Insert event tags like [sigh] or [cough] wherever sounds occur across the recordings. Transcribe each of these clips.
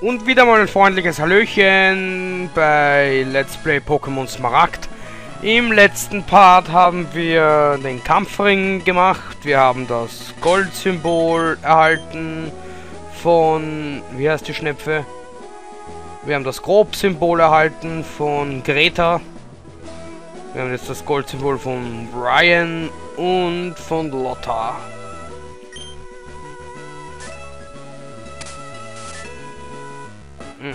Und wieder mal ein freundliches Hallöchen bei Let's Play Pokémon Smaragd. Im letzten Part haben wir den Kampfring gemacht. Wir haben das Goldsymbol erhalten von... Wie heißt die Schnepfe? Wir haben das Grobsymbol erhalten von Greta. Wir haben jetzt das Goldsymbol von Brian und von Lotta. Bom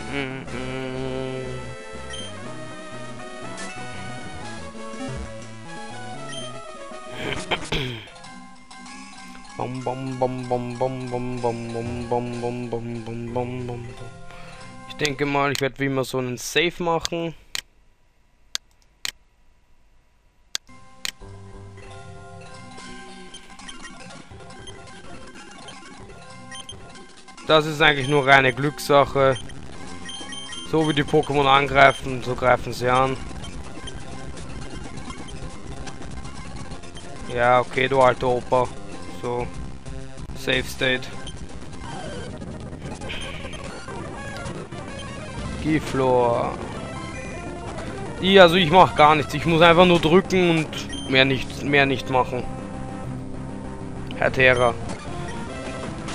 bom bom bom bom bom bom bom bom bom bom bom bom bom Ich denke mal, ich werde wie immer so einen Save machen. Das ist eigentlich nur reine Glückssache. So wie die Pokémon angreifen, so greifen sie an. Ja, okay, du alter Opa. So. Safe State. Giflor. Ja, also ich mach gar nichts. Ich muss einfach nur drücken und mehr nicht, mehr nicht machen. Herr Terra.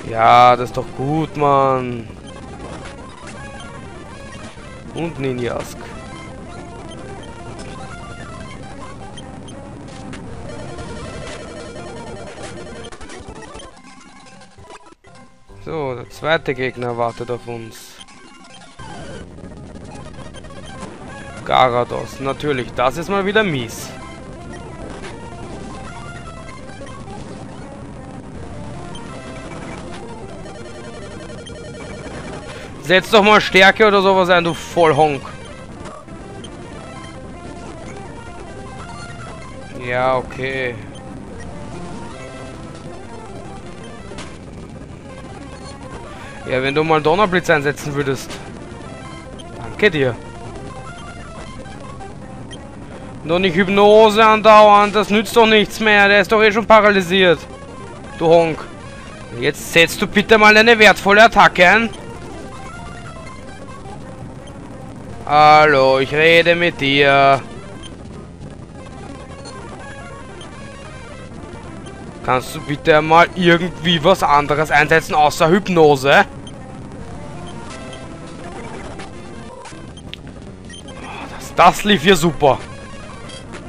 Ja, das ist doch gut, Mann. Und Ninjask. So, der zweite Gegner wartet auf uns. Garados. Natürlich, das ist mal wieder mies. Setz doch mal Stärke oder sowas ein, du Vollhonk. Ja, okay. Ja, wenn du mal Donnerblitz einsetzen würdest. Danke dir. Nur nicht Hypnose andauern, das nützt doch nichts mehr. Der ist doch eh schon paralysiert. Du Honk. Jetzt setzt du bitte mal eine wertvolle Attacke ein. Hallo, ich rede mit dir. Kannst du bitte mal irgendwie was anderes einsetzen außer Hypnose? Das, das lief hier super.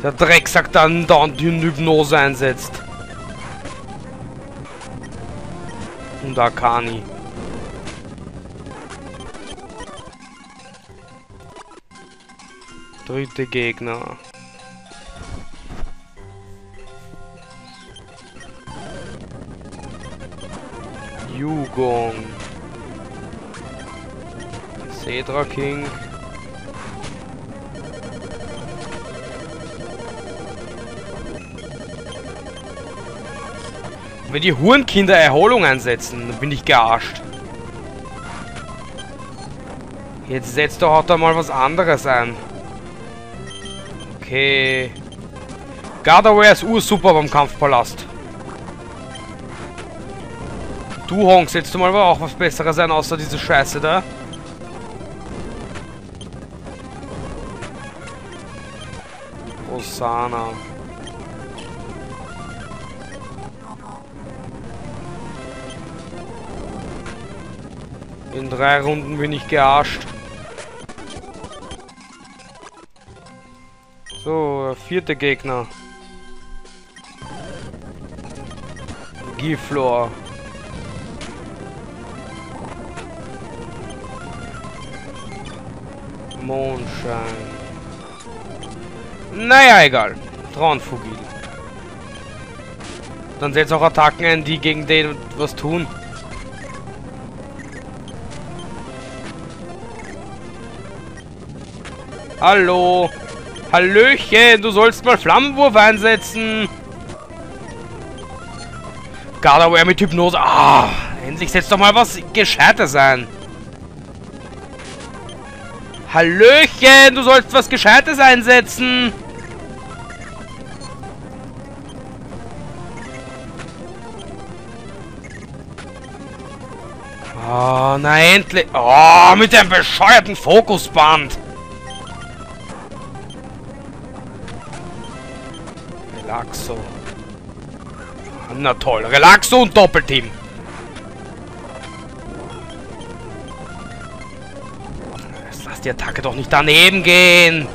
Der Drecksack dann dann die Hypnose einsetzt. Und Akani. Dritte Gegner. Yugong. Cedra King. Wenn die Hurenkinder Erholung einsetzen, dann bin ich gearscht. Jetzt setzt doch auch da mal was anderes ein. Okay. Gardaware ist ursuper beim Kampfpalast. Du Honk, setzt du mal auch was Besseres ein, außer diese Scheiße da. Osana. In drei Runden bin ich gearscht. Vierte Gegner. Giflor. Mondschein. Naja, egal. Traunfugil. Dann setzt auch Attacken ein, die gegen den was tun. Hallo. Hallöchen, du sollst mal Flammenwurf einsetzen. Garderware mit Hypnose. Ah, endlich setzt doch mal was Gescheites ein. Hallöchen, du sollst was Gescheites einsetzen. Oh, na endlich. Oh, mit dem bescheuerten Fokusband. Na toll, Relaxo und Doppelteam. Jetzt lass die Attacke doch nicht daneben gehen.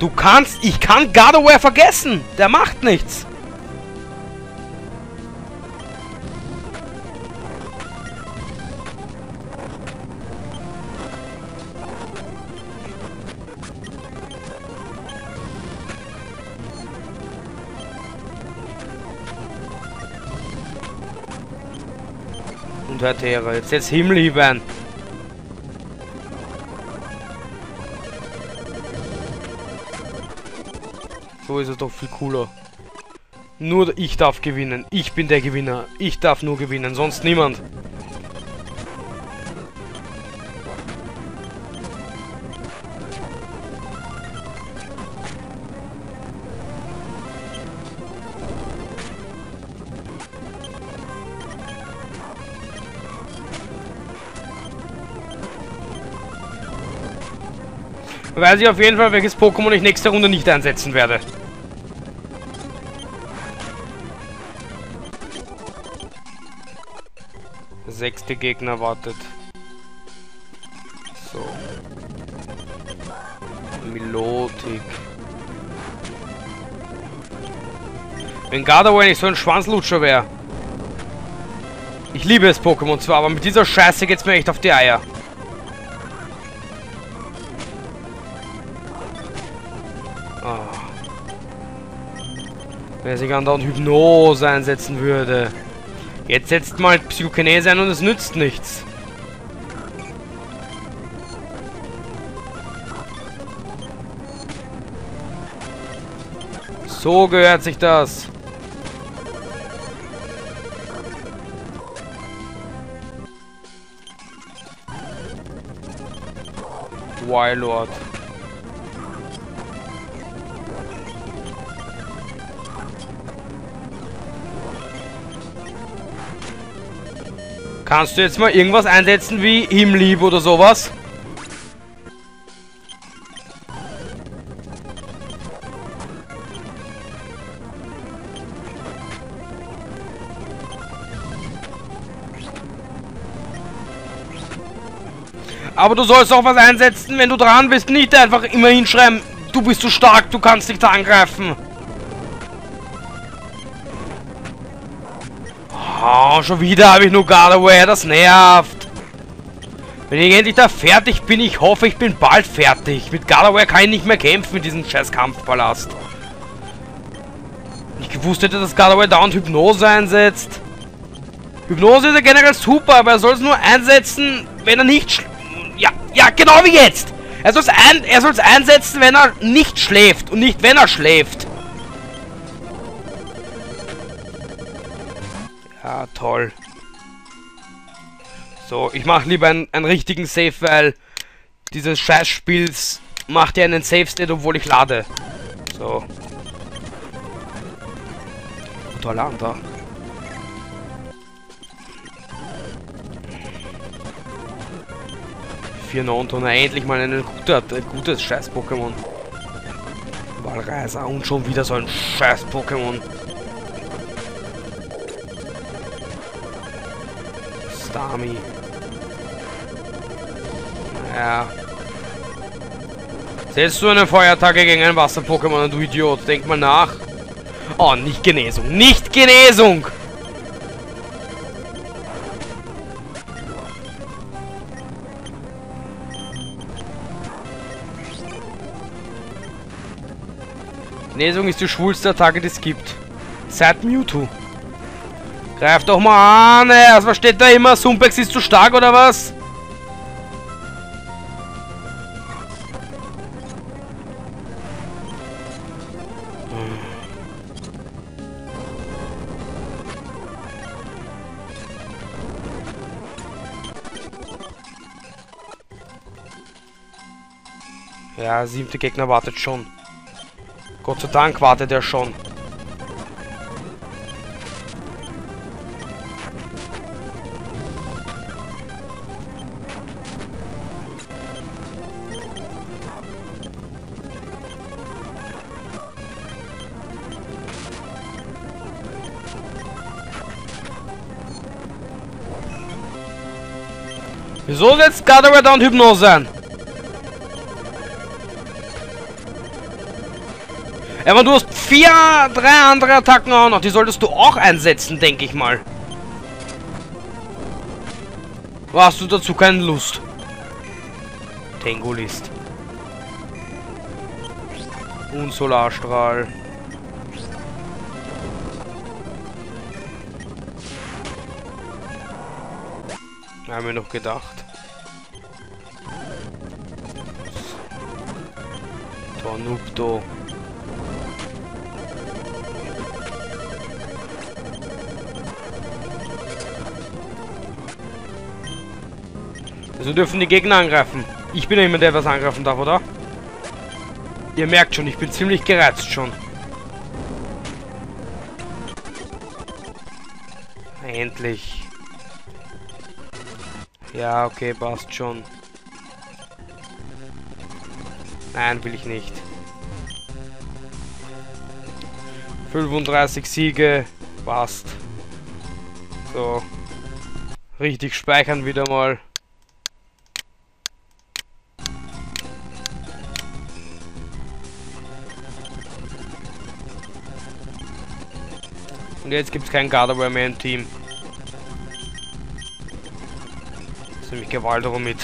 Du kannst... Ich kann Gardevoir vergessen. Der macht nichts. Thera, jetzt jetzt Himmelhieben. So ist es doch viel cooler. Nur ich darf gewinnen. Ich bin der Gewinner. Ich darf nur gewinnen, sonst niemand. Weiß ich auf jeden Fall, welches Pokémon ich nächste Runde nicht einsetzen werde. Sechste Gegner wartet. So. Milotik. Wenn Gardevoir nicht so ein Schwanzlutscher wäre. Ich liebe es Pokémon zwar, aber mit dieser Scheiße geht's mir echt auf die Eier. Wenn er sich andauernd Hypnose einsetzen würde. Jetzt setzt mal Psychokinese ein und es nützt nichts. So gehört sich das. Wildlord. Kannst du jetzt mal irgendwas einsetzen wie Himmlieb oder sowas? Aber du sollst auch was einsetzen, wenn du dran bist. Nicht einfach immer hinschreiben, du bist zu stark, du kannst nicht angreifen. Oh, schon wieder habe ich nur Gardevoir, das nervt. Wenn ich endlich da fertig bin, ich hoffe, ich bin bald fertig. Mit Gardevoir kann ich nicht mehr kämpfen in diesem scheiß Kampfpalast. Ich gewusst hätte, dass Gardevoir dauernd Hypnose einsetzt. Hypnose ist ja generell super, aber er soll es nur einsetzen, wenn er nicht... Ja, ja, genau wie jetzt. Er soll es ein, einsetzen, wenn er nicht schläft und nicht, wenn er schläft. Ja, toll. So, ich mache lieber einen, einen richtigen Save, weil dieses Scheißspiels macht ja einen Save State, obwohl ich lade. So. Toller Alarm Vier Nonton, endlich mal ein, guter, gutes Scheiß-Pokémon. Walreiser und schon wieder so ein Scheiß-Pokémon. Stami. Ja. Setzt du eine Feuerattacke gegen ein Wasser-Pokémon, du Idiot? Denk mal nach. Oh, nicht Genesung. Nicht Genesung! Genesung ist die schwulste Attacke, die es gibt. Seit Mewtwo. Greif doch mal an, ey. Was steht da immer? Sumpex ist zu stark, oder was? Ja, siebte Gegner wartet schon. Gott sei Dank wartet er schon. Wieso setzt Gatherer da und Hypnose an? Aber du hast vier, drei andere Attacken auch noch. Die solltest du auch einsetzen, denke ich mal. hast du dazu keine Lust? Tengolist. Und Solarstrahl. Haben wir noch gedacht. Tornupto. Also dürfen die Gegner angreifen. Ich bin ja immer der, was angreifen darf, oder? Ihr merkt schon, ich bin ziemlich gereizt schon. Endlich. Ja, okay, passt schon. Nein, will ich nicht. 35 Siege, passt. So. Richtig speichern wieder mal. Und jetzt gibt es keinen Gardevoir mehr im Team. Gewalt mit.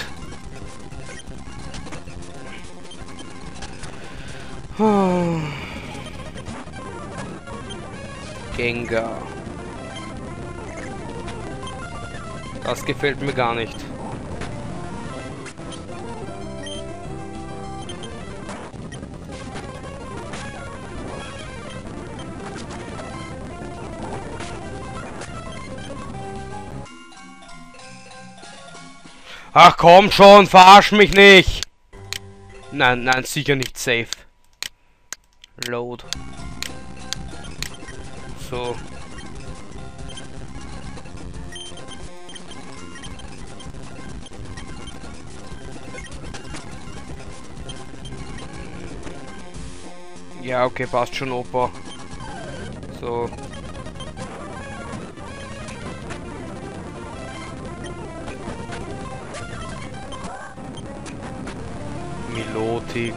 Gengar. Das gefällt mir gar nicht. Ach komm schon, verarsch mich nicht! Nein, nein, sicher nicht safe. Load. So. Ja, okay, passt schon, Opa. So. Milotik.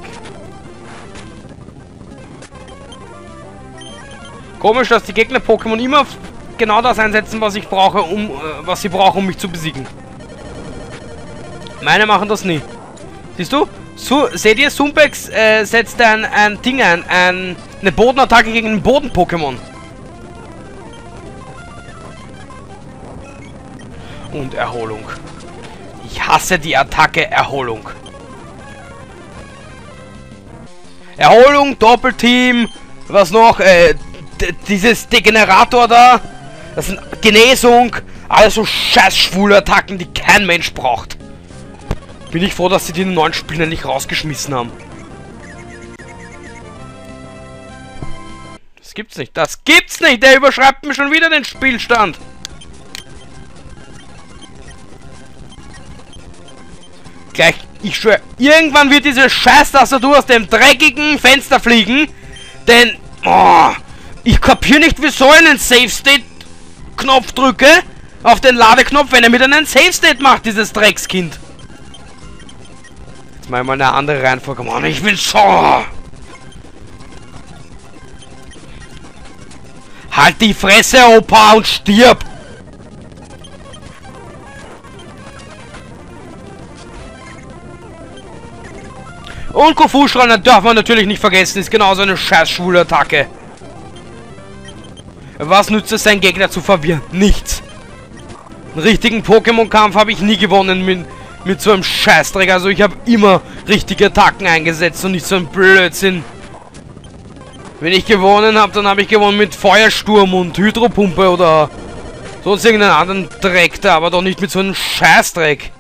Komisch, dass die Gegner-Pokémon immer genau das einsetzen, was ich brauche, um äh, was sie brauchen, um mich zu besiegen. Meine machen das nie. Siehst du? So, seht ihr, Sumpex äh, setzt ein, ein Ding ein, ein, eine Bodenattacke gegen ein Boden-Pokémon. Und Erholung. Ich hasse die Attacke Erholung. Erholung, Doppelteam, was noch? Äh, dieses Degenerator da. Das sind Genesung. Alles so scheiß schwule Attacken, die kein Mensch braucht. Bin ich froh, dass sie die neuen Spieler nicht rausgeschmissen haben. Das gibt's nicht. Das gibt's nicht. Der überschreibt mir schon wieder den Spielstand. Gleich ich schwöre, irgendwann wird diese Scheiß-Tastatur aus dem dreckigen Fenster fliegen. Denn, oh, ich kapiere nicht, wieso ich einen Safe-State-Knopf drücke. Auf den Ladeknopf, wenn er mit einem Safe-State macht, dieses Dreckskind. Jetzt mal eine andere Reihenfolge. Mann, ich will so. Halt die Fresse, Opa, und stirb. Und Kofu-Strahlen darf man natürlich nicht vergessen, ist genauso eine scheiß schwule Attacke. Was nützt es, seinen Gegner zu verwirren? Nichts. Einen richtigen Pokémon-Kampf habe ich nie gewonnen mit, mit so einem Scheißdreck. Also ich habe immer richtige Attacken eingesetzt und nicht so ein Blödsinn. Wenn ich gewonnen habe, dann habe ich gewonnen mit Feuersturm und Hydropumpe oder sonst irgendeinen anderen Dreck da, aber doch nicht mit so einem Scheißdreck.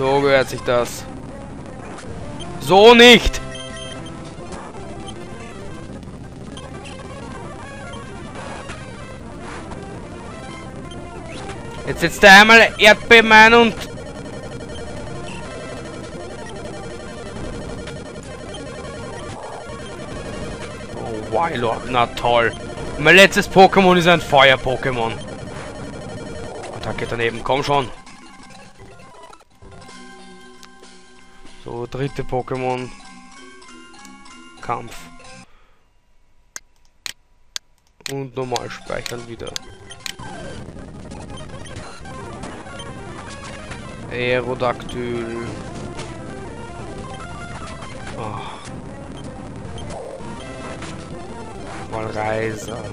So gehört sich das. So nicht! Jetzt setzt er einmal Erdbeben ein und... Oh, Wylord, na toll. Mein letztes Pokémon ist ein Feuer-Pokémon. Attacke daneben, komm schon. Dritte Pokémon. Kampf. Und normal speichern wieder. Aerodactyl. Oh. Malreiser.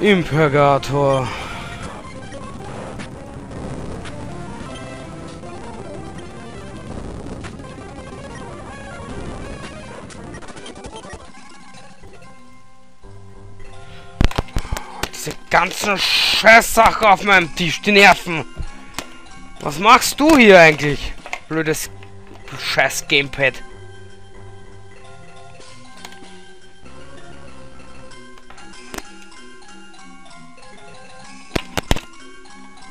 Impurgator. Diese ganzen Scheißsachen auf meinem Tisch, die nerven. Was machst du hier eigentlich? Blödes scheiß Gamepad.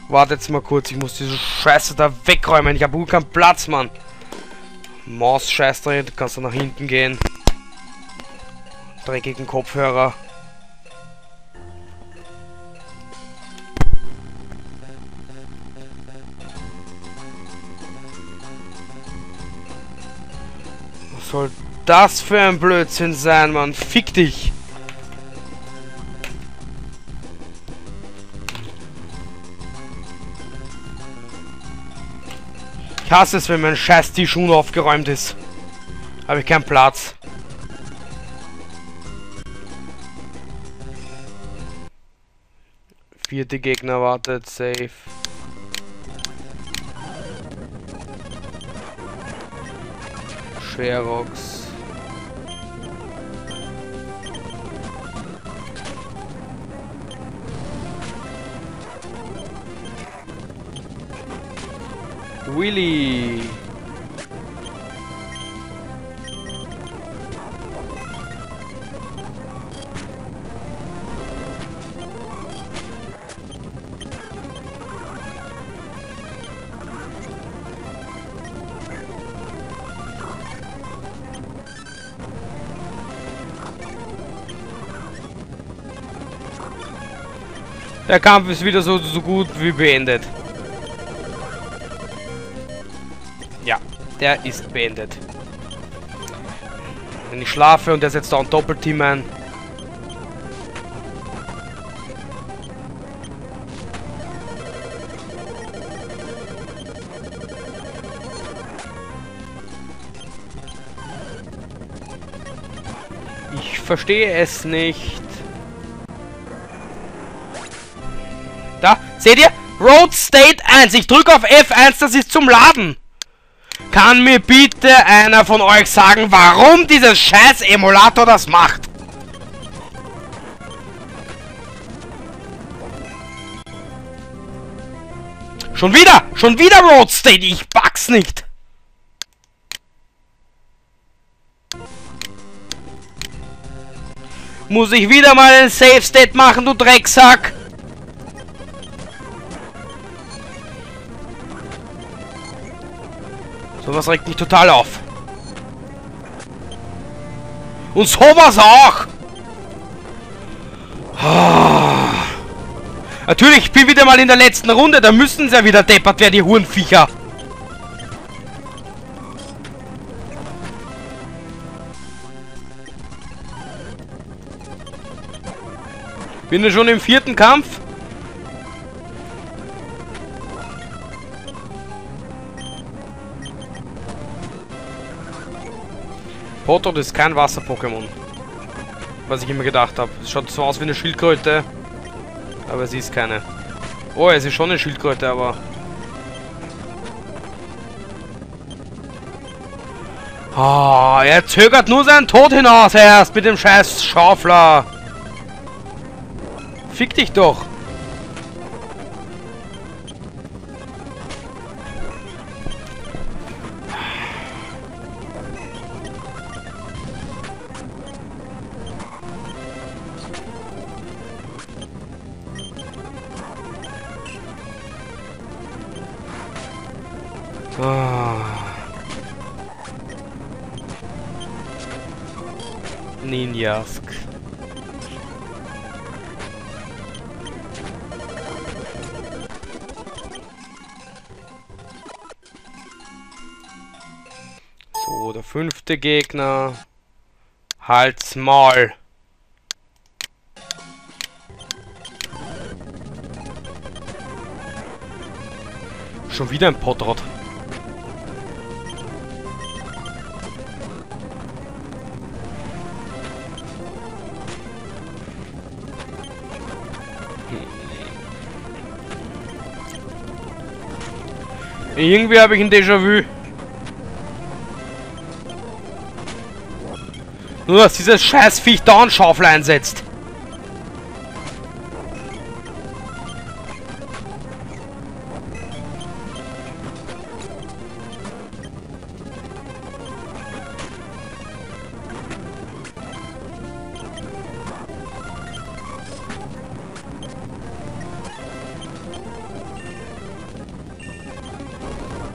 Wartet mal kurz, ich muss diese Scheiße da wegräumen. Ich habe gut keinen Platz, Mann. Maus scheiß drin, du kannst du nach hinten gehen. Dreckigen Kopfhörer. Was soll das für ein Blödsinn sein, Mann? Fick dich! Ich hasse es, wenn mein scheiß Tisch unaufgeräumt ist. Habe ich keinen Platz. Vierte Gegner wartet, safe. Sherox. Willy. Der Kampf ist wieder so, so gut wie beendet. Ja, der ist beendet. Wenn ich schlafe und er setzt da ein Doppelteam ein. Ich verstehe es nicht. Seht ihr? Road State 1. Ich drücke auf F1, das ist zum Laden. Kann mir bitte einer von euch sagen, warum dieser scheiß Emulator das macht? Schon wieder! Schon wieder Road State! Ich pack's nicht! Muss ich wieder mal ein Safe State machen, du Drecksack? Sowas regt mich total auf. Und sowas auch! Ah. Natürlich, ich bin wieder mal in der letzten Runde, da müssen sie ja wieder deppert werden, die Hurenviecher. Bin ich schon im vierten Kampf? Potot ist kein Wasser-Pokémon. Was ich immer gedacht habe. Schaut so aus wie eine Schildkröte. Aber sie ist keine. Oh, es ist schon eine Schildkröte, aber... Oh, er zögert nur seinen Tod hinaus erst mit dem scheiß Schaufler. Fick dich doch. Fünfte Gegner. Halt's Maul. Schon wieder ein Potrot. Irgendwie habe ich ein Déjà-vu. Nur, dass dieses scheiß Viech da Schaufel einsetzt.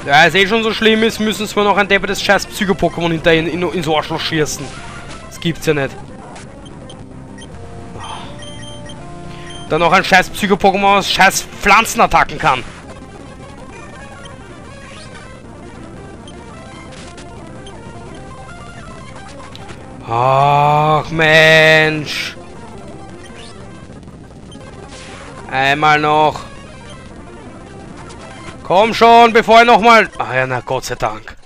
Ja, es eh schon so schlimm ist, müssen wir noch ein deppertes scheiß Psycho-Pokémon hinter in, in, ins Arschloch schießen. Gibt's ja nicht. Dann noch ein scheiß Psycho-Pokémon, das scheiß Pflanzen attacken kann. Ach, Mensch. Einmal noch. Komm schon, bevor er nochmal... Ach ja, na Gott sei Dank.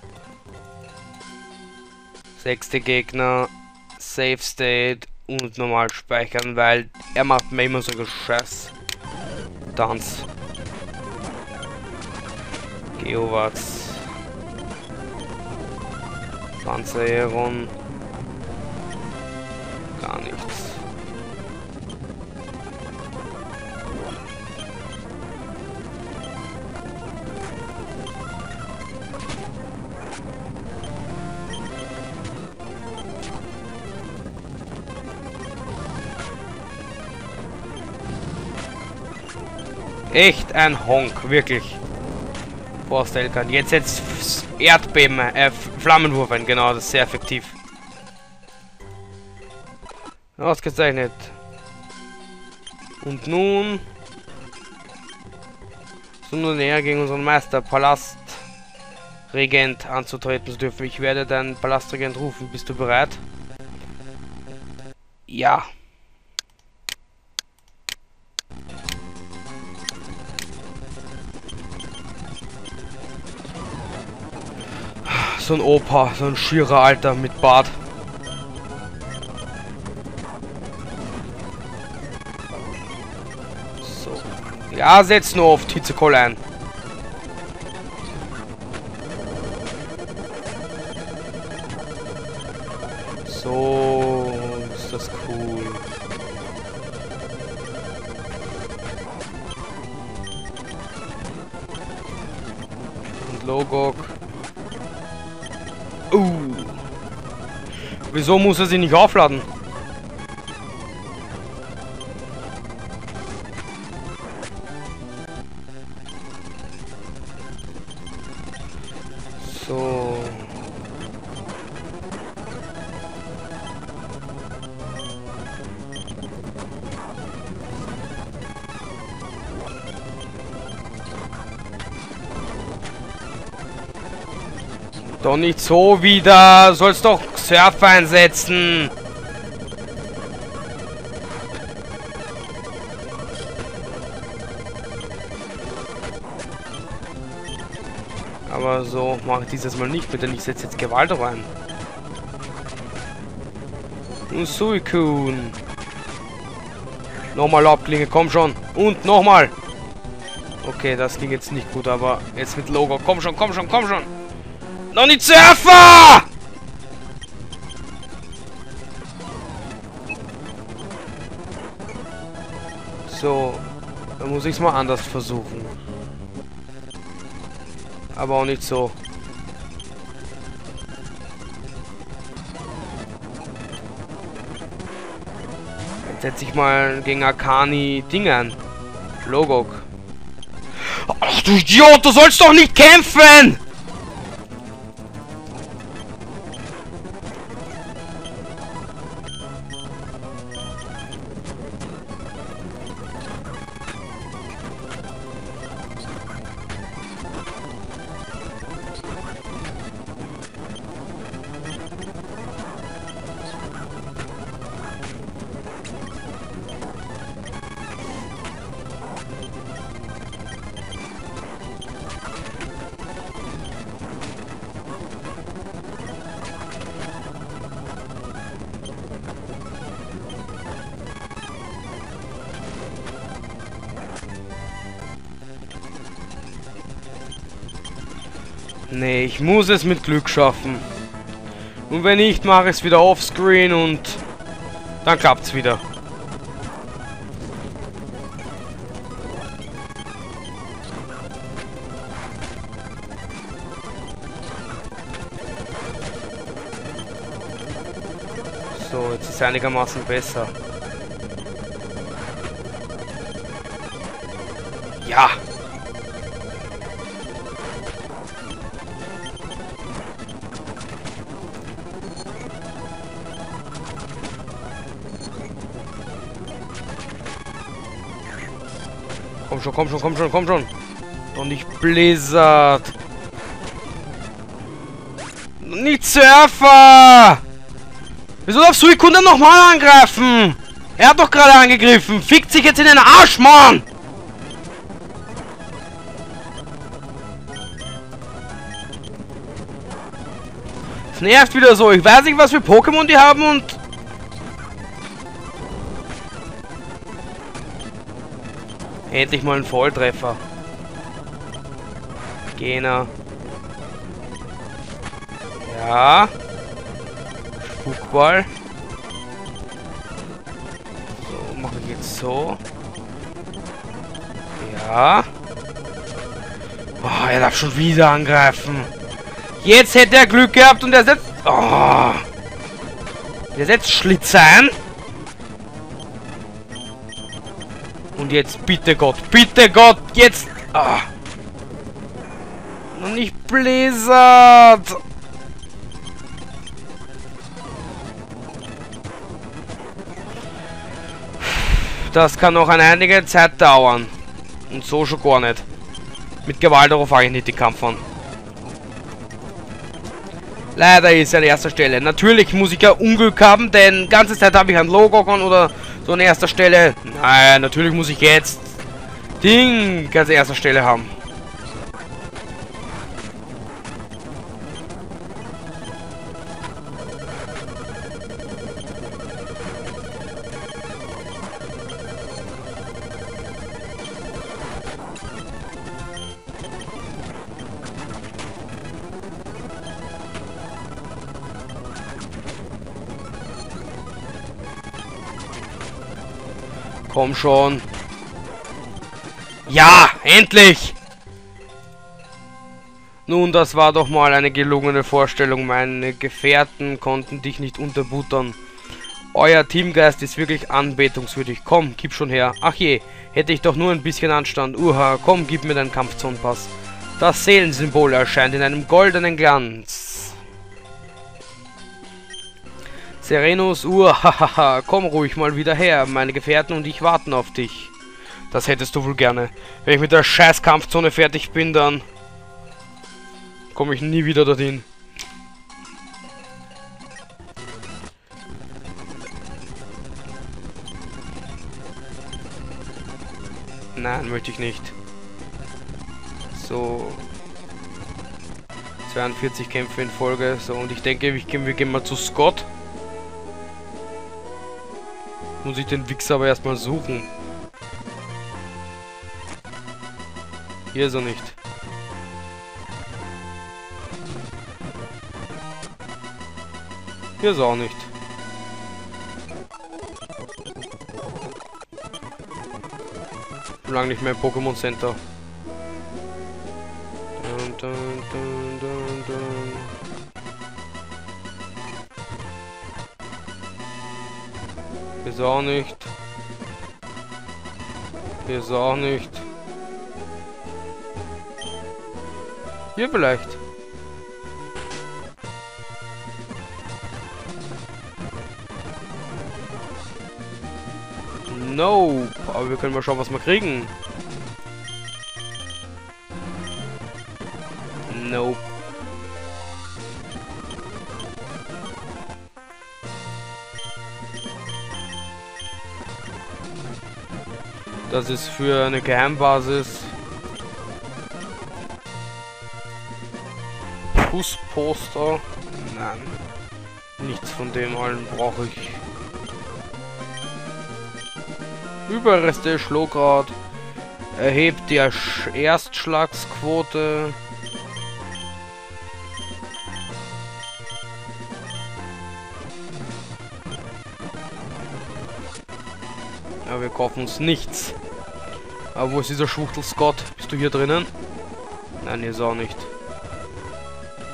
Sechste Gegner. Save State und normal speichern, weil er macht mir immer so Scheiß. Tanz. Geowatz. Panzeron. Gar nichts. Echt ein Honk, wirklich. Vorstellen kann. Jetzt jetzt Erdbeben, äh, Flammenwurf ein, genau, das ist sehr effektiv. Ausgezeichnet. Und nun... So nur näher gegen unseren Meister Palast Regent anzutreten zu dürfen. Ich werde deinen Palastregent rufen. Bist du bereit? Ja. So ein Opa, so ein schierer Alter mit Bart. So. Ja, setz nur auf Tizekoll ein. So, ist das cool. Und Logok. Wieso muss er sie nicht aufladen? So. Doch nicht so wieder. Sollst doch Surfer einsetzen. Aber so mache ich dieses Mal nicht, bitte. Ich setze jetzt Gewalt rein. Und Suikun. Nochmal Abklinge, komm schon. Und nochmal. Okay, das ging jetzt nicht gut, aber jetzt mit Logo. Komm schon, komm schon, komm schon. Noch nicht Surfer! Ich es mal anders versuchen. Aber auch nicht so. Jetzt setze ich mal gegen Akani Dinge an. Logok. Ach du Idiot, du sollst doch nicht kämpfen! Nee, ich muss es mit Glück schaffen. Und wenn nicht, mache ich es wieder offscreen und dann klappt's wieder. So, jetzt ist es einigermaßen besser. Schon, komm schon, komm schon, komm schon. Doch nicht Blizzard. Nicht Surfer! Wieso darfst du die Kunde nochmal angreifen? Er hat doch gerade angegriffen. Fickt sich jetzt in den Arsch, Mann! Es nervt wieder so. Ich weiß nicht, was für Pokémon die haben und... Endlich mal ein Volltreffer. Gena. Ja. Spukball. So, mache ich jetzt so. Ja. Oh, er darf schon wieder angreifen. Jetzt hätte er Glück gehabt und er setzt... Oh. Der setzt Schlitz ein. Und jetzt bitte Gott, bitte Gott, jetzt... Oh. Noch nicht Blizzard. Das kann noch eine einige Zeit dauern. Und so schon gar nicht. Mit Gewalt darauf fange ich nicht den Kampf an. Leider ist er an erster Stelle. Natürlich muss ich ja Unglück haben, denn ganze Zeit habe ich ein Logogon oder so an erster Stelle. Nein, natürlich muss ich jetzt Ding ganz an erster Stelle haben. Komm schon. Ja, endlich! Nun, das war doch mal eine gelungene Vorstellung. Meine Gefährten konnten dich nicht unterbuttern. Euer Teamgeist ist wirklich anbetungswürdig. Komm, gib schon her. Ach je, hätte ich doch nur ein bisschen Anstand. Uha, komm, gib mir deinen Kampfzonenpass. Das Seelensymbol erscheint in einem goldenen Glanz. Serenos Uhr, [laughs] hahaha, komm ruhig mal wieder her. Meine Gefährten und ich warten auf dich. Das hättest du wohl gerne. Wenn ich mit der scheiß Kampfzone fertig bin, dann komme ich nie wieder dorthin. Nein, möchte ich nicht. So. 42 Kämpfe in Folge. So, und ich denke, wir gehen mal zu Scott. Muss ich den Wichser aber erstmal suchen. Hier ist er nicht. Hier ist er auch nicht. Schon lange nicht mehr im Pokémon Center. Ist auch nicht. Hier ist auch nicht. Hier vielleicht. Nope. Aber wir können mal schauen, was wir kriegen. Nope. Das ist für eine Geheimbasis. Fußposter. Nein. Nichts von dem allen brauche ich. Überreste Schlograd. Erhebt die Erstschlagsquote. Ja, wir kaufen uns nichts. Aber wo ist dieser Schwuchtel Scott? Bist du hier drinnen? Nein, hier ist auch nicht.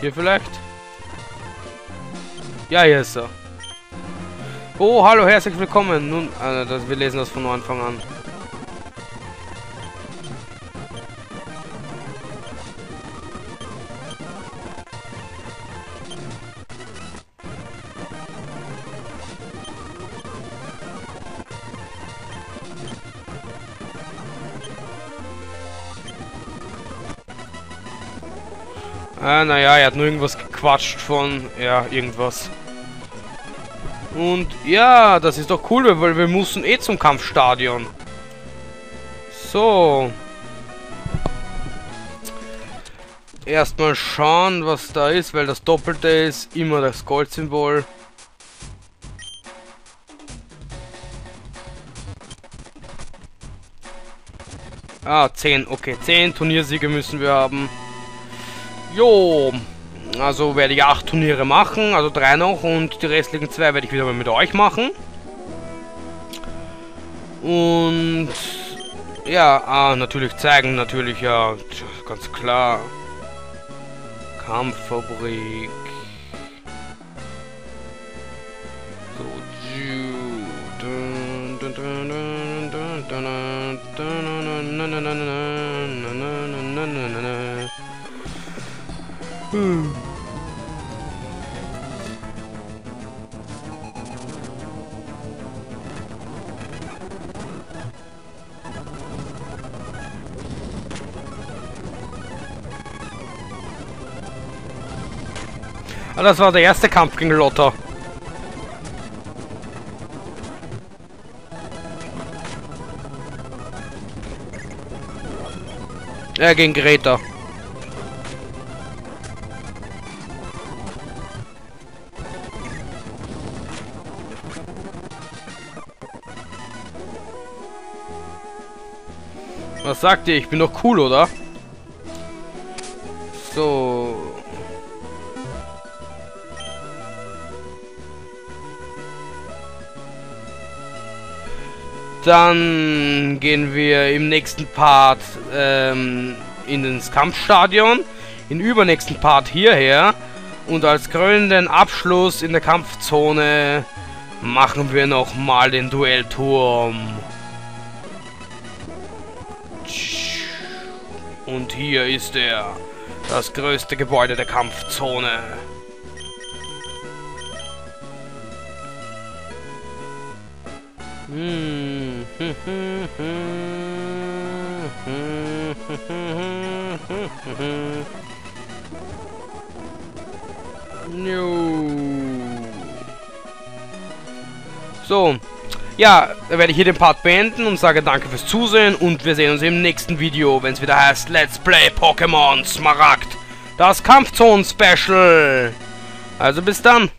Hier vielleicht? Ja, hier ist er. Oh, hallo, herzlich willkommen. Nun, äh, das, wir lesen das von Anfang an. Ah, naja, er hat nur irgendwas gequatscht von, ja, irgendwas. Und ja, das ist doch cool, weil wir müssen eh zum Kampfstadion. So. Erstmal schauen, was da ist, weil das Doppelte ist immer das Goldsymbol. Ah, 10. Okay, 10 Turniersiege müssen wir haben. Jo, also werde ich acht Turniere machen, also drei noch und die restlichen zwei werde ich wieder mal mit euch machen. Und ja, ah, natürlich zeigen, natürlich, ja, ganz klar. Kampffabrik. So, dun, dun, dun, hm. Ah, das war der erste Kampf gegen Lotter. Äh, gegen Greta. Sagt ihr? Ich bin doch cool, oder? So. Dann gehen wir im nächsten Part ähm, in ins Kampfstadion. Im übernächsten Part hierher. Und als krönenden Abschluss in der Kampfzone machen wir noch mal den Duellturm. Und hier ist er. Das größte Gebäude der Kampfzone. [laughs] So, ja, dann werde ich hier den Part beenden und sage danke fürs Zusehen und wir sehen uns im nächsten Video, wenn es wieder heißt Let's Play Pokémon Smaragd. Das Kampfzonen-Special. Also bis dann.